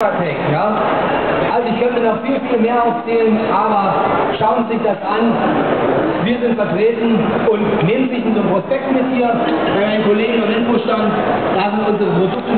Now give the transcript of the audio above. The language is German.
Ja? Also ich könnte noch viel, viel mehr aufzählen, aber schauen Sie sich das an. Wir sind vertreten und nehmen sich in so einem Prospekt mit hier bei meinen Kollegen im Infostand. Da sind unsere Produkte.